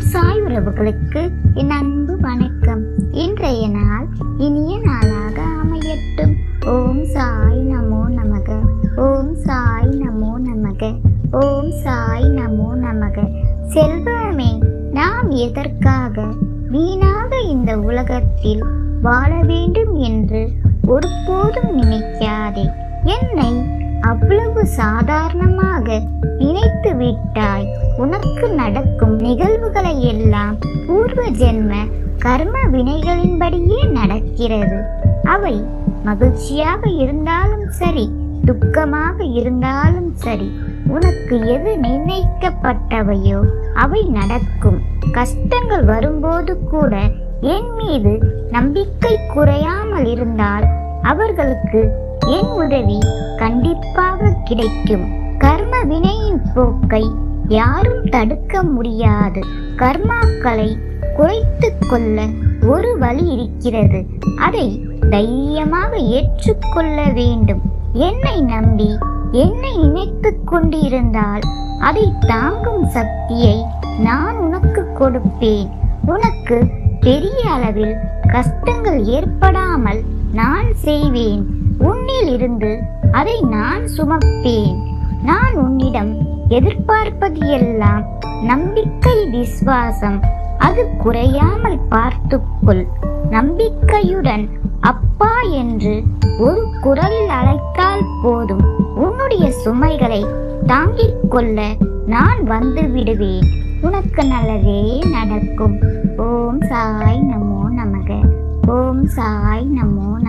சாய் உறவுகளுக்கு என் அன்பு வணக்கம். இன்றைய நாள் இனிய நாளாக அமையட்டும். ஓம் சாய் நமோ நமக. ஓம் சாய் நமோ நமக. ஓம் சாய் நமோ நமக. செல்வமே நாம் எதற்காக வீணாக இந்த உலகத்தில் வாழ வேண்டும் என்று ஒருபோதும் நினைக்காதே. என்னை அவ்வளவு சாதாரணமாக நினைத்து விட்டாய் உனக்கு நடக்கும் நிகழ்வுகளை எல்லாம் பூர்வ ஜென்ம கர்ம வினைகளின்படியே நடக்கிறது. அவை மகிழ்ச்சியாக இருந்தாலும் சரி துக்கமாக இருந்தாலும் சரி உனக்கு எது நிர்ணயிக்கப்பட்டவையோ அவை நடக்கும். கஷ்டங்கள் வரும்போது கூட என் மீது நம்பிக்கை குறையாமல் இருந்தால் அவர்களுக்கு என் உதவி கண்டிப்பாக கிடைக்கும். கர்ம வினையின் போக்கை யாரும் தடுக்க முடியாது. கர்மாக்களை குறைத்து கொள்ள ஒரு வழி இருக்கிறது. அதை தைரியமாக ஏற்றுக்கொள்ள வேண்டும். என்னை நம்பி என்னை நினைத்துக் கொண்டிருந்தால் அதை தாங்கும் சக்தியை நான் உனக்கு கொடுப்பேன். உனக்கு பெரிய அளவில் கஷ்டங்கள் ஏற்படாமல் நான் செய்வேன். உன்னில் இருந்து அதை நான் சுமப்பேன். நான் உன்னிடம் எதிர்பார்ப்பது எல்லாம் நம்பிக்கை விசுவாசம். அது குறையாமல் பார்த்துக்கொள். நம்பிக்கையுடன் அப்பா என்று ஒரு குரலில் அழைத்தால் போதும். உன்னுடைய சுமைகளை தாங்கிக் கொள்ள நான் வந்து விடுவேன். உனக்கு நல்லதே நடக்கும். ஓம் சாய் நமோ நமக. ஓம் சாய் நமோ